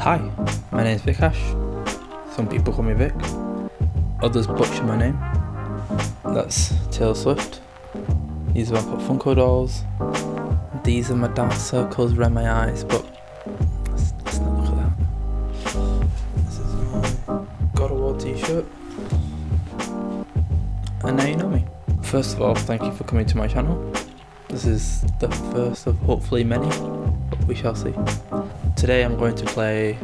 Hi, my name is Vikash. Some people call me Vic. Others butcher my name. That's Taylor Swift. These are my Funko dolls. These are my dark circles around my eyes, but let's, let's not look at that. This is my God of War t-shirt. And now you know me. First of all, thank you for coming to my channel. This is the first of hopefully many, but we shall see. Today I'm going to play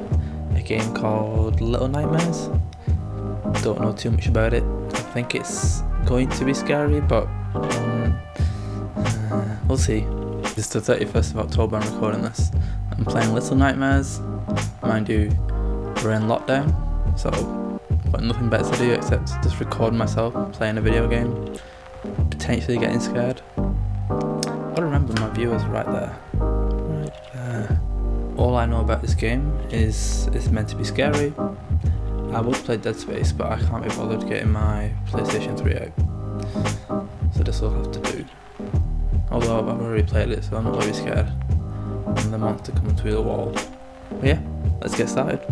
a game called Little Nightmares. Don't know too much about it. I think it's going to be scary, but um, uh, we'll see. It's the 31st of October I'm recording this. I'm playing Little Nightmares. Mind you, we're in lockdown, so got nothing better to do except just record myself playing a video game, potentially getting scared. I remember my viewers right there. All I know about this game is it's meant to be scary. I would play Dead Space, but I can't be bothered getting my PlayStation 3 out. So this will have to do. Although I've already played it, so I'm not very scared. And the monster coming through the wall. But yeah, let's get started.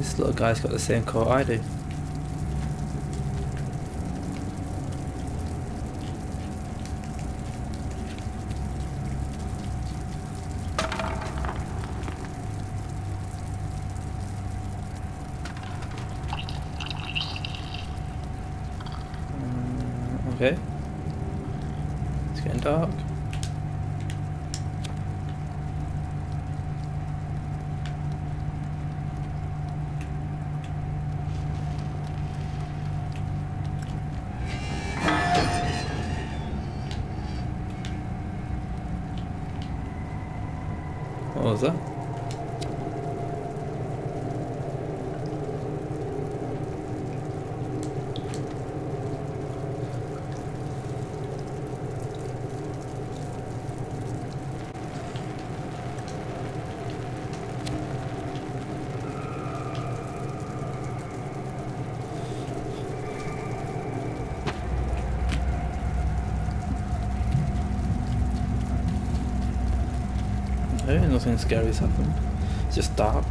This little guy's got the same coat I do. Mm, Okay. It's getting dark. What was that? Okay, nothing scary happened. It's just dark.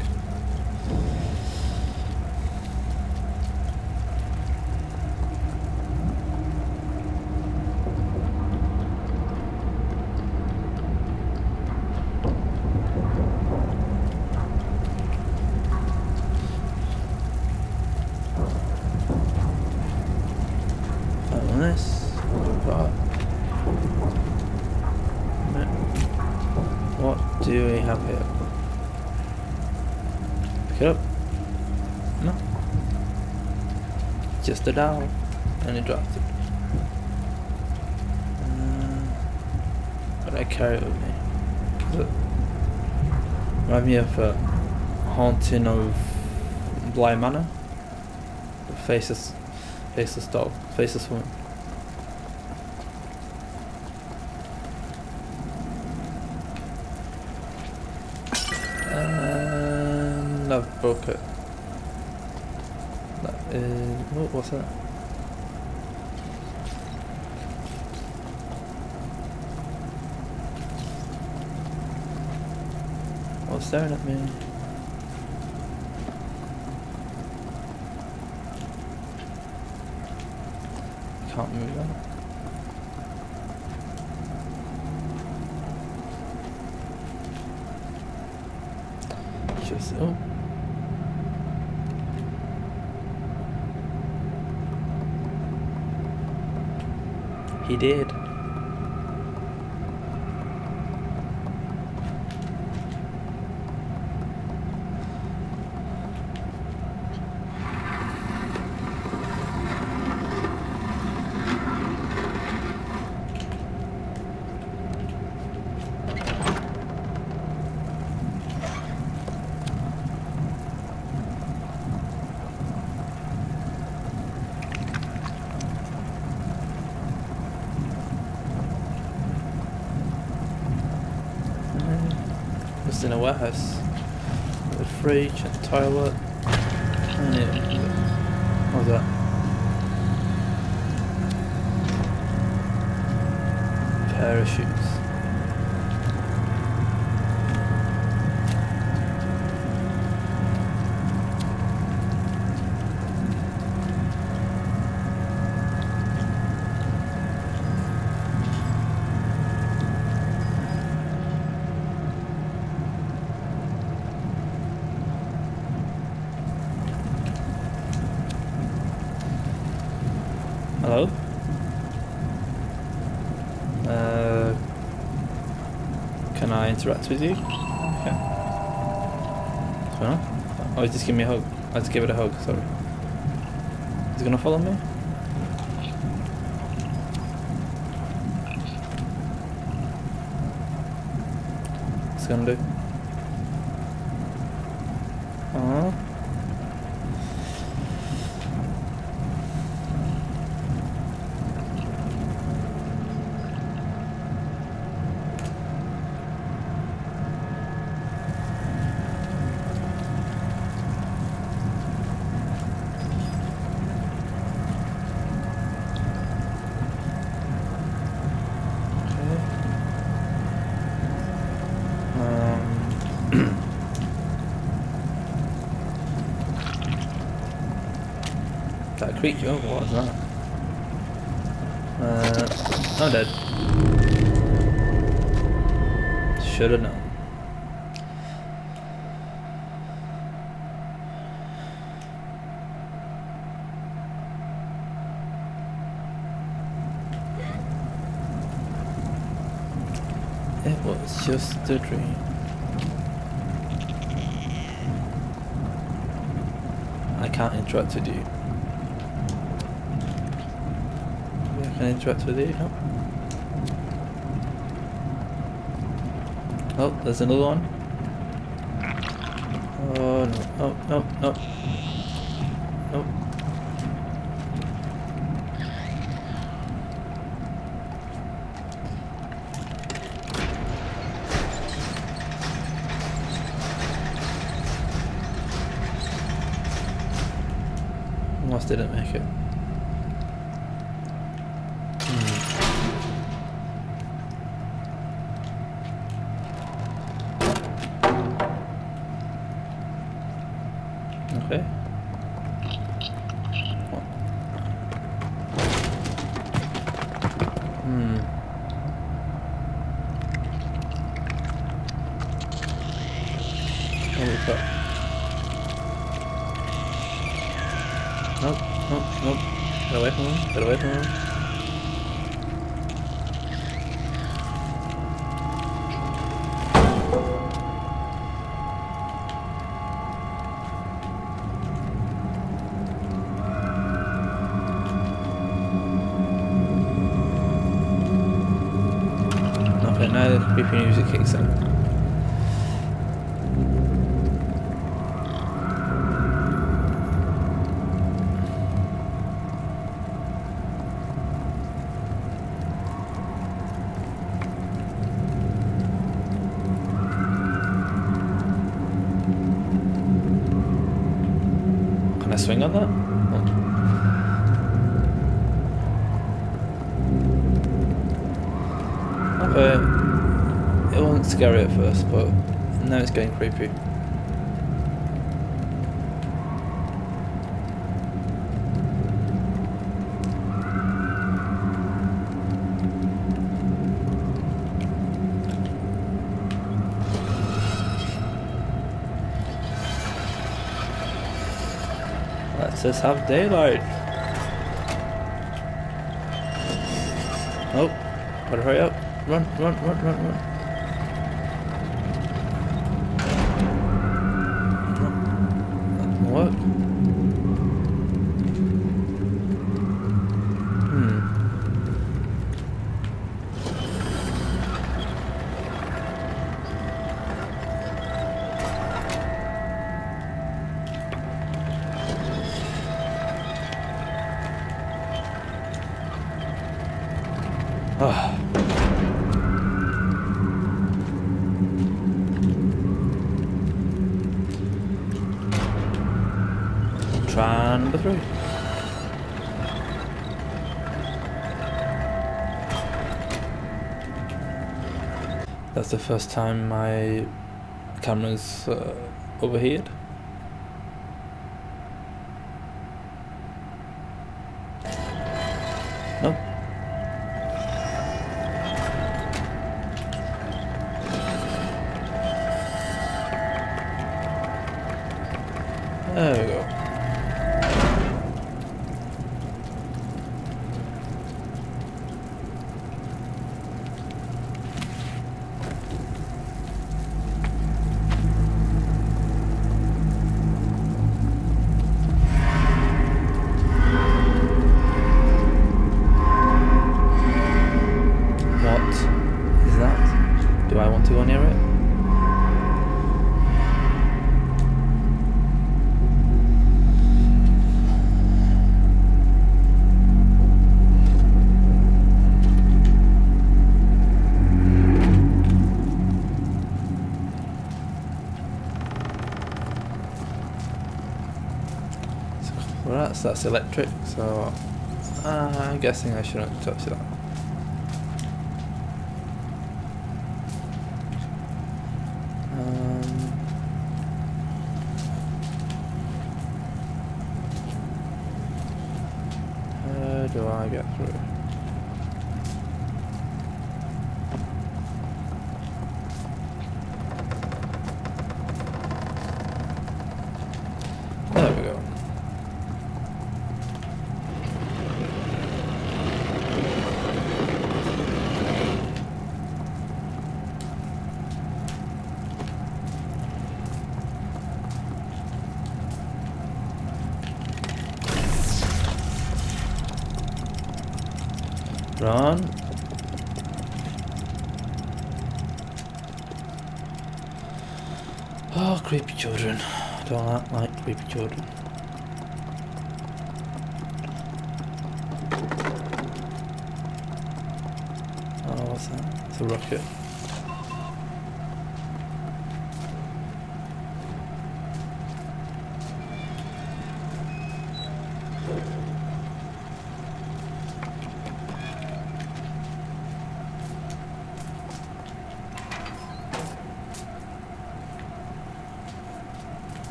Found this. But what do we have here? Pick it up. No. Just a doll. And it dropped it. Uh, I carry it with me. It remind me of a haunting of Bly Manor? The faceless, faceless doll, faceless woman. And I've broke it. That is. What, what's that? Stop staring at me. Can't move that. Just oh. He did. A. The fridge and toilet. And it, what was that? Pair of shoes. Uh, can I interact with you? Okay. Oh, just give me a hug. I just give it a hug, sorry. Is it gonna follow me? What's it gonna do? Aww. Okay. Um, that creature, oh, what was that? Uh, I'm dead. Should have known. It was just a dream. I can't interact with you. Can interact with you. No. Oh, there's another one. Oh no! Oh no! No! No! Away from scary at first, but Now it's getting creepy. Let's just have daylight. Oh, gotta hurry up. Run, run, run, run, run. That The first time my camera's uh, overheated. That's, electric, so uh, I'm guessing I shouldn't touch that. Um, how do I get through? There we go. Run. Oh, creepy children. I don't like, like creepy children. Oh, what's that? It's a rocket.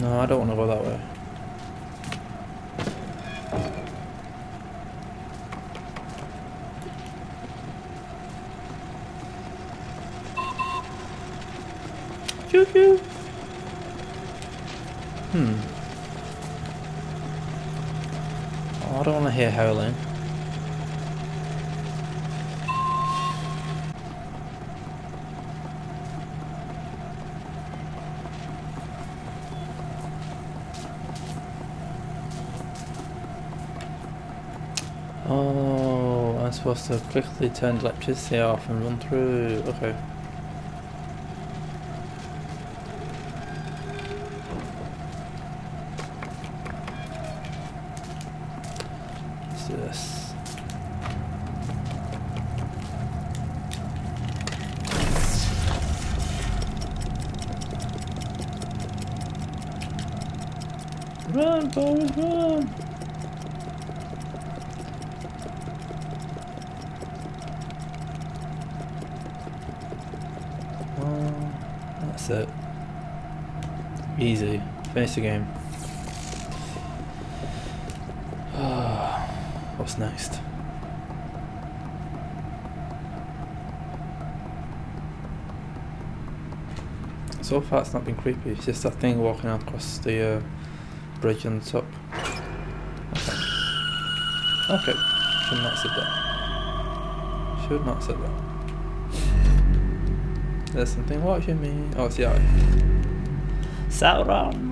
No, I don't want to go that way. Choo choo. Hmm. Oh, I don't want to hear howling. Oh, I'm supposed to quickly turn the electricity off and run through. Okay. Let's do this. Run, Boris, run! That's it. Easy. Finish the game. What's next? So far it's not been creepy, it's just that thing walking across the uh, bridge on the top. Okay. Okay. Should not said that. Should not said that. There's something watching me. Oh, it's the. Sauron!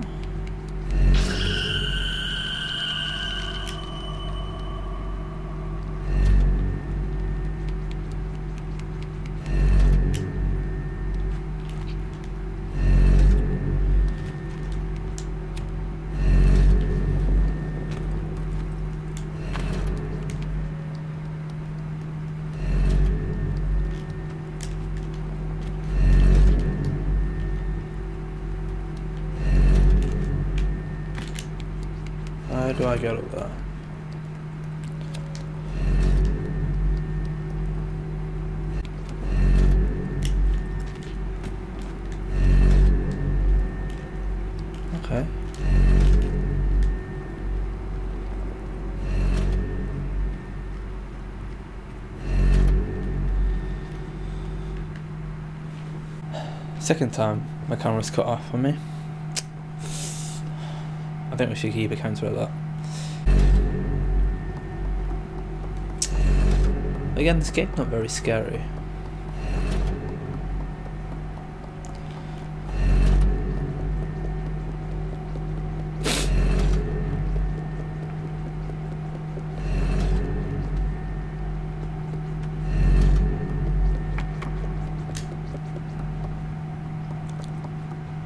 Do I get up there? Okay. Second time my camera's cut off on me. I think we should keep a counter at that. Again, this game's not very scary.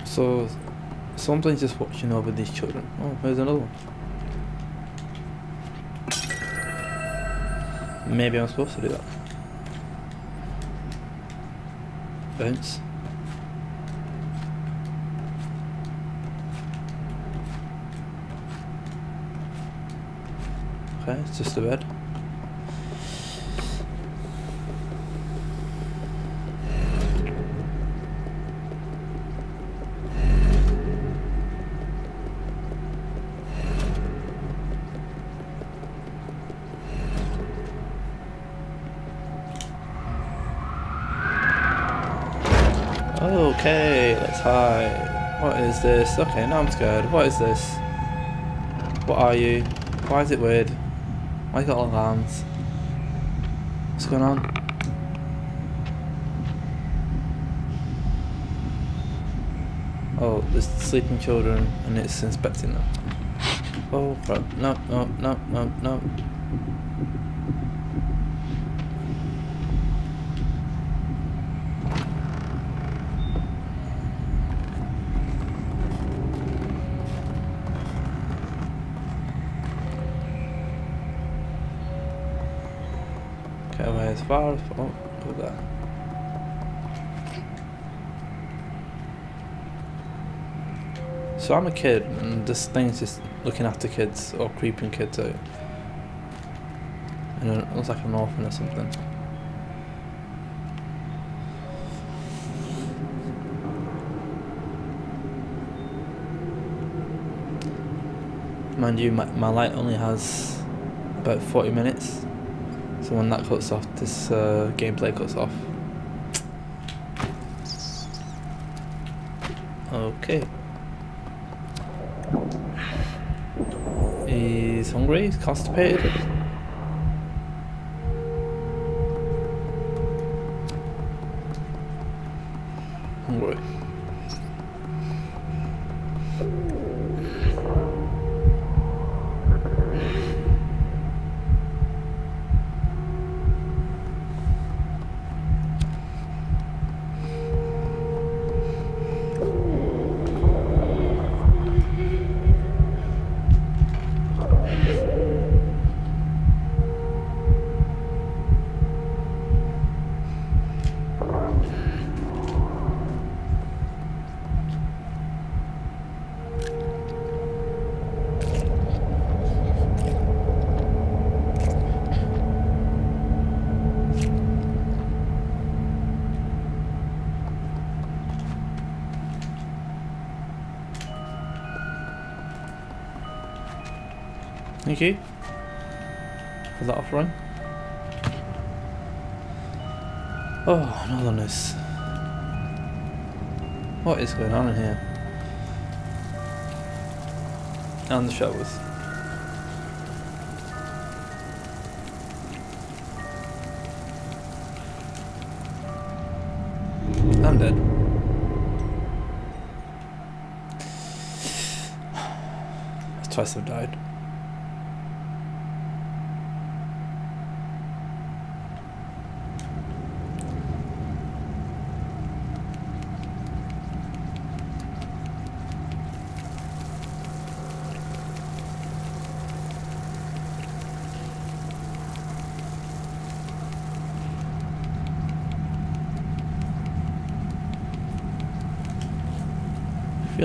So, something's just watching over these children. Oh, there's another one. Maybe I'm supposed to do that. Bounce. Okay, it's just a bed. Okay, let's hide. What is this? Okay, now I'm scared. What is this? What are you? Why is it weird? Why you got arms? What's going on? Oh, there's sleeping children and it's inspecting them. Oh crap, no, no, no, no, no. Away as far as oh, go there. So I'm a kid, and this thing's just looking after kids or creeping kids out. And it looks like an orphan or something. Mind you, my, my light only has about 40 minutes. So when that cuts off, this uh, gameplay cuts off. Okay. He's hungry, he's constipated. Thank you for that offering. Another this. What is going on in here? And the showers. I'm dead. Twice I've died.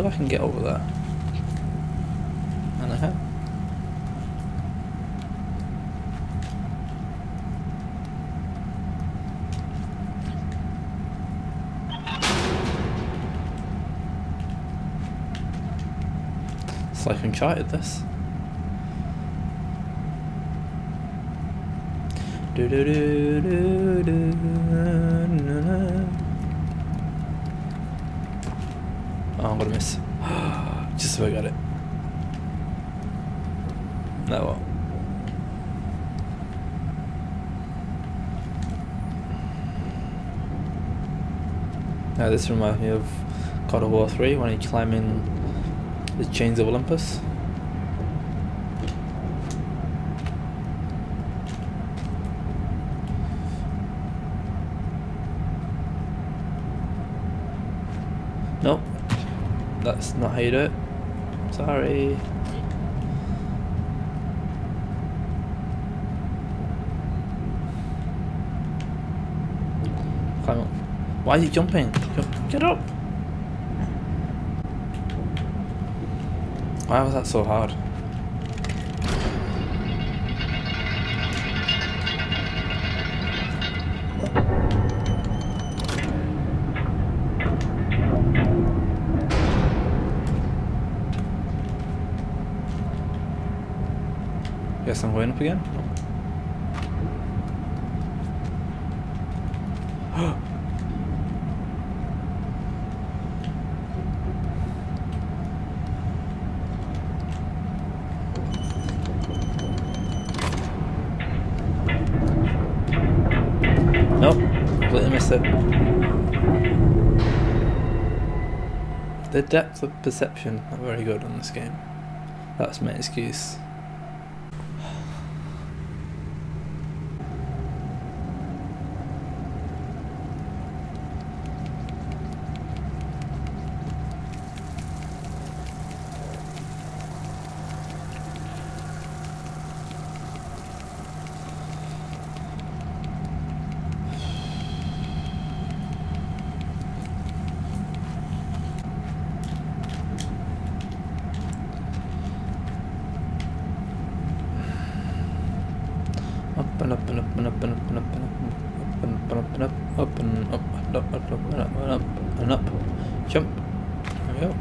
I can get over there. And I have. It's like Uncharted this. Do do do do do Oh, I'm miss. Just so I got it. No what? Now this reminds me of God of War 3 when you climb in the chains of Olympus. Nope. That's not do it. Sorry. Climb up. Why is he jumping? Jump- Get up! Why was that so hard? I'm going up again? Nope, completely missed it. The depth of perception not very good on this game. That's my excuse. up and up and up, up and up and up and up and up and up and up. Jump. There we go.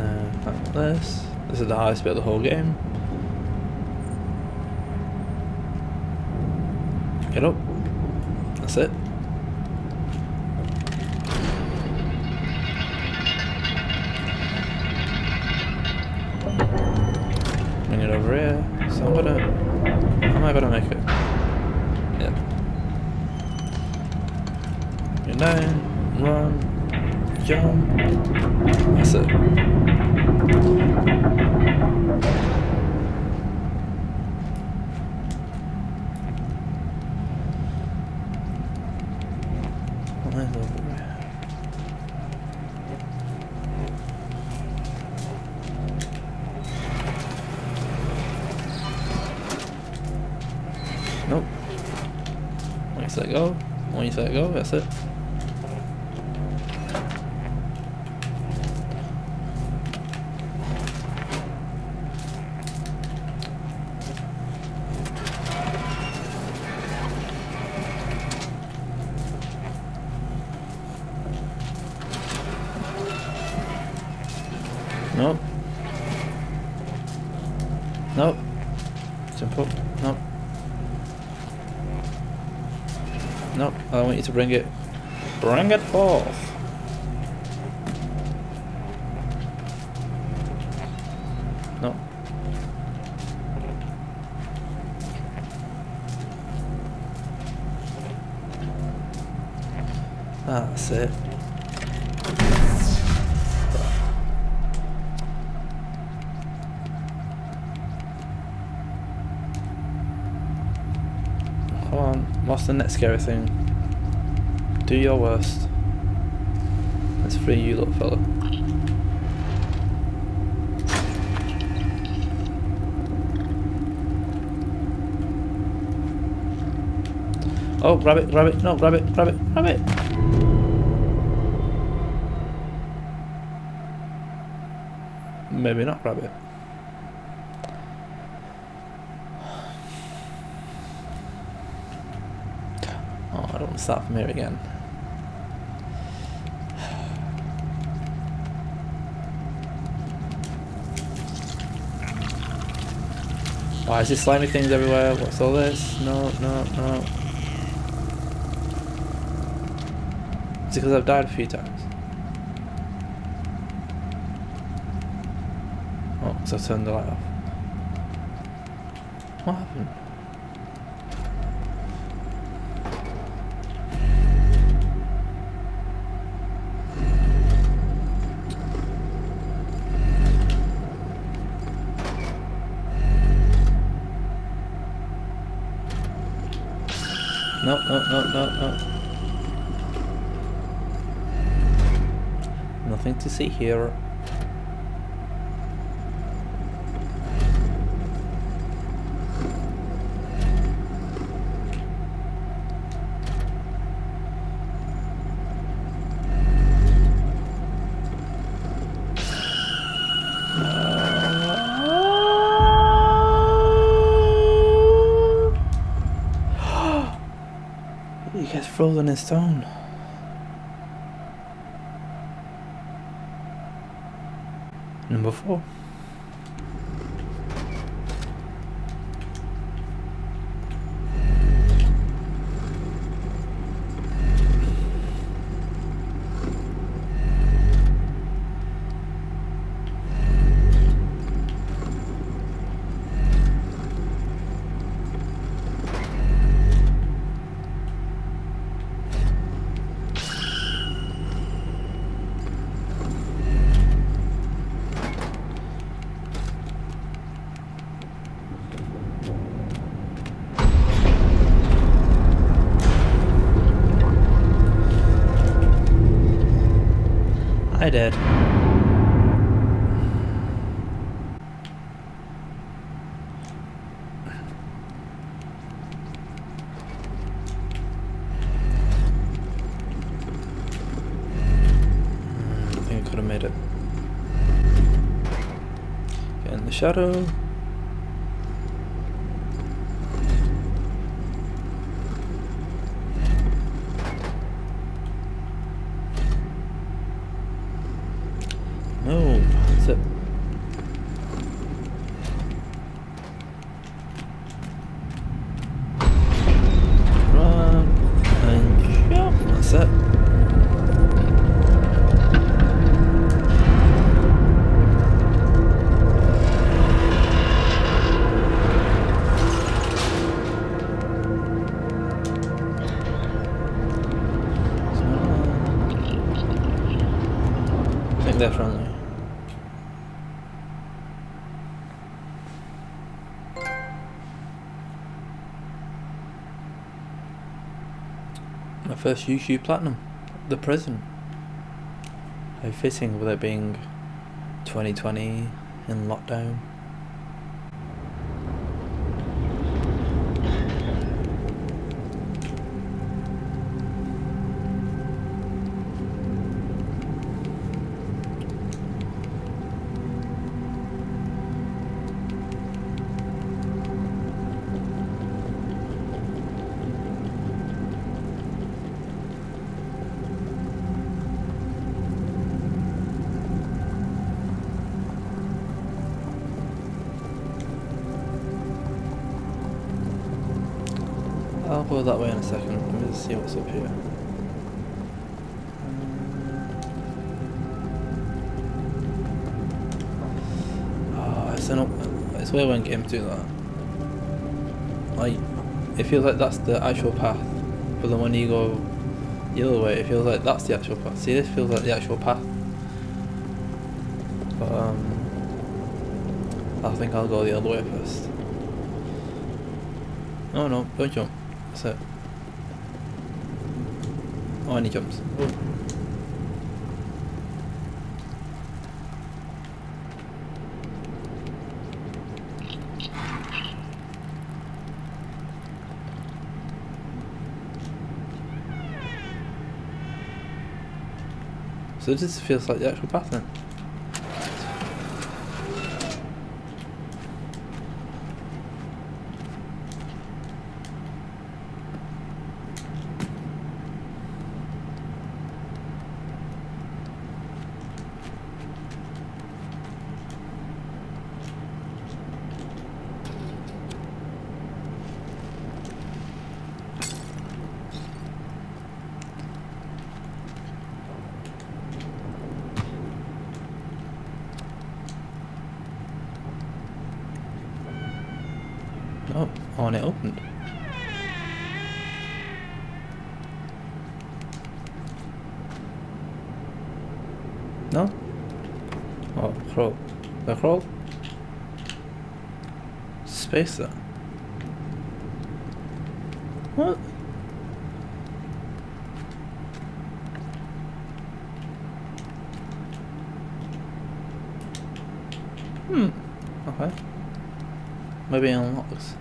Uh, this. This is the highest bit of the whole game. Get up. That's it. Bring it over here. So I'm gonna... How am I gonna make it? that's it. Nope. Nope. Simple. Nope. No. I want you to bring it. Bring it forth. No. That's it. Come on, what's the next scary thing? Do your worst. Let's free you little fella. Oh, grab it, grab it, no, grab it, grab it, grab it! Maybe not grab it. Oh, I don't want to start from here again. Why is this slimy things everywhere? What's all this? No, no, no. Is it because I've died a few times? Oh, so I turned the light off. What happened? No, no, no, no, no. Nothing to see here. Frozen I did. Hmm, I think I could have made it. Get in the shadow. First YouTube Platinum. The prison. How fitting with it being 2020 in lockdown. See what's up here. Ah, it's an it's weird when games do that. Like, it feels like that's the actual path, but then when you go the other way, it feels like that's the actual path. See, this feels like the actual path. But, um, I think I'll go the other way first. Oh no, don't jump. That's it. Oh, and he jumps. Oh. So this feels like the actual path then. Oh, oh, and it opened. No? Oh, crawl. The crawl? Space there. What? Hmm. Okay. Maybe it unlocks.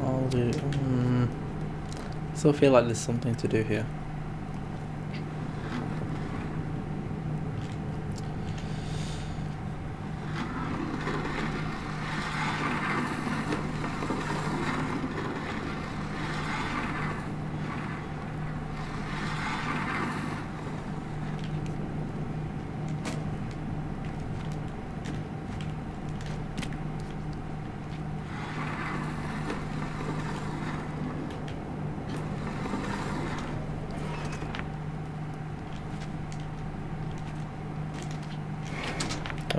I'll do. Mm, still feel like there's something to do here.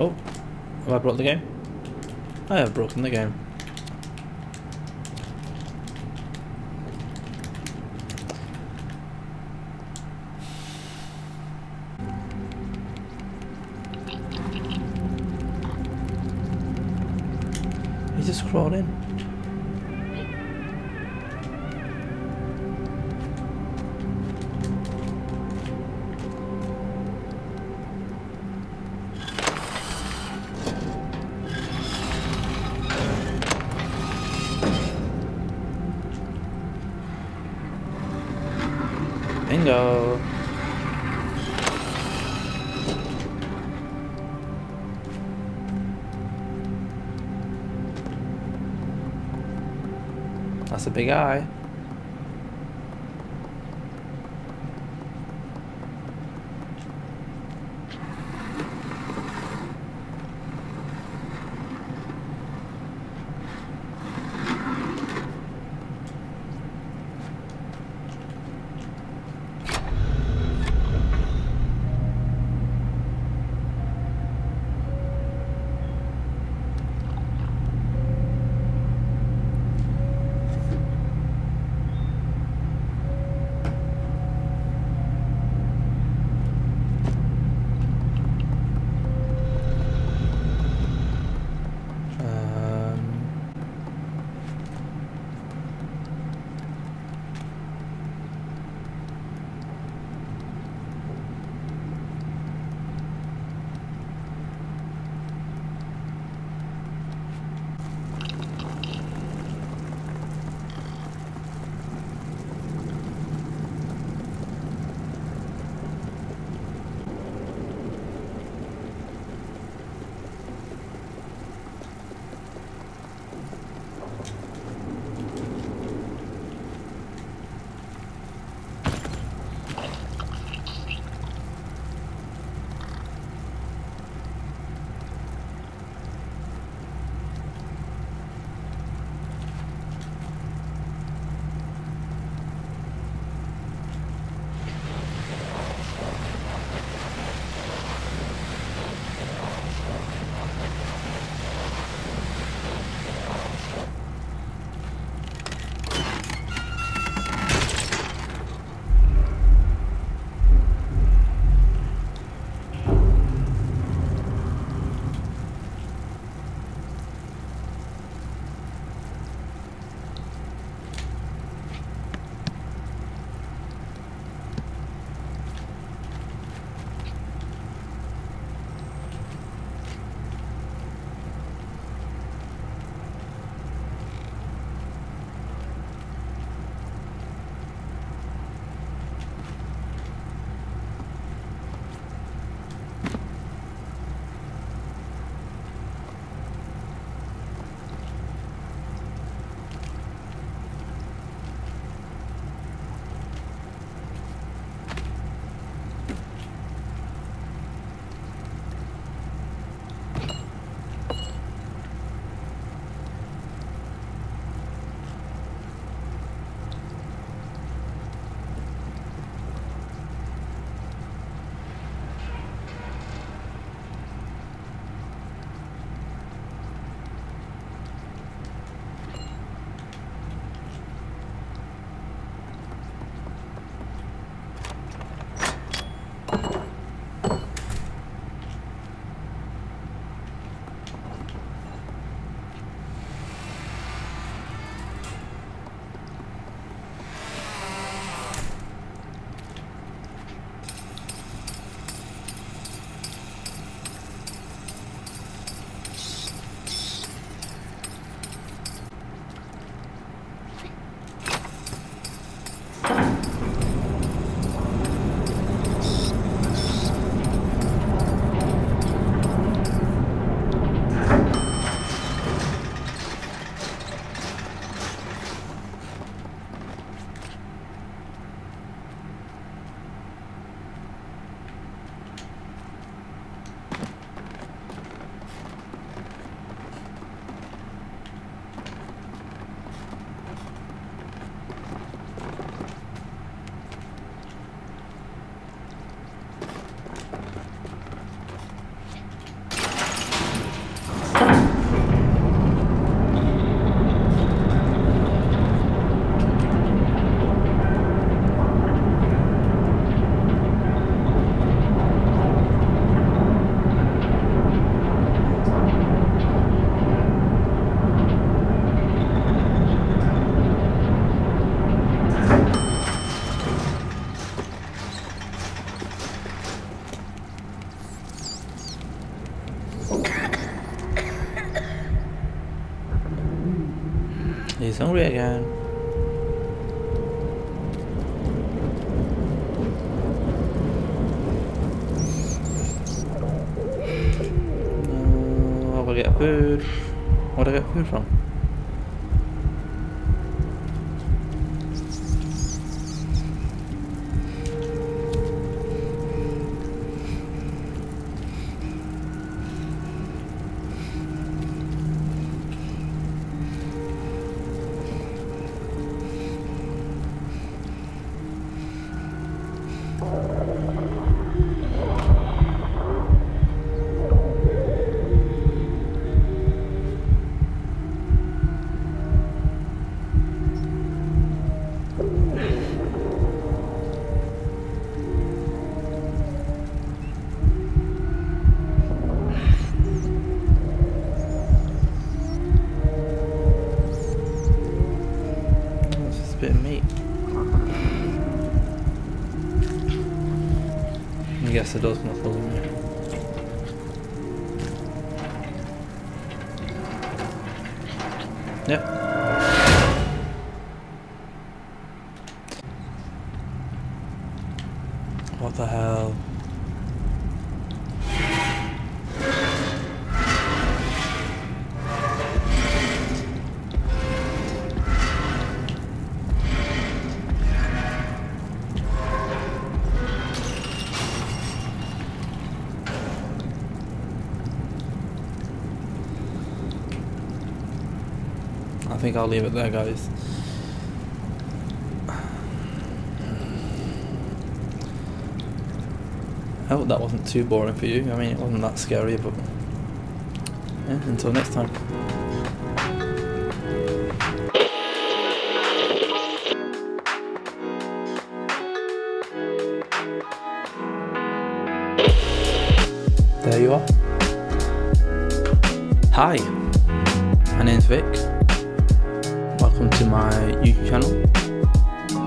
Oh, have I broke the game? I have broken the game. Big eye. Hungry again. Uh, I'll get food. Where'd I get food from? Think I'll leave it there, guys. I hope that wasn't too boring for you. I mean, it wasn't that scary, but yeah, until next time. There you are. Hi, my name's Vic. Welcome to my YouTube channel.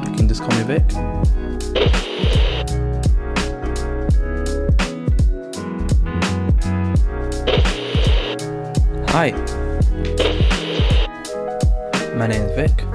You can just call me Vic. Hi. My name is Vic.